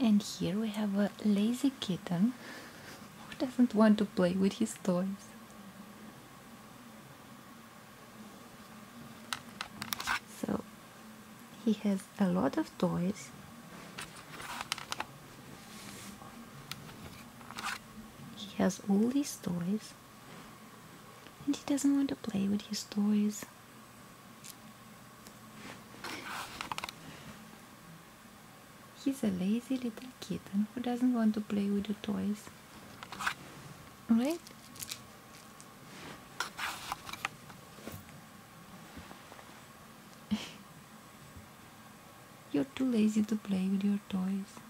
And here we have a lazy kitten who doesn't want to play with his toys. So he has a lot of toys. He has all these toys and he doesn't want to play with his toys. He's a lazy little kitten who doesn't want to play with the toys. Right? You're too lazy to play with your toys.